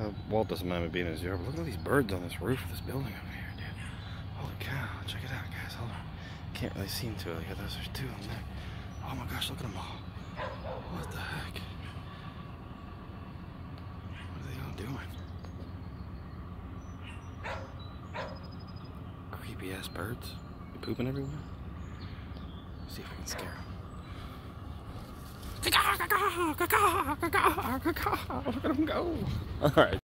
Uh, Walt doesn't mind me being in his yard, but look at all these birds on this roof of this building over here, dude. Holy cow, check it out, guys. Hold on. Can't really see into it. Yeah, those are two of them there. Oh my gosh, look at them all. What the heck? What are they all doing? Creepy ass birds. You pooping everywhere? see if we can scare them. Look at them go. All right.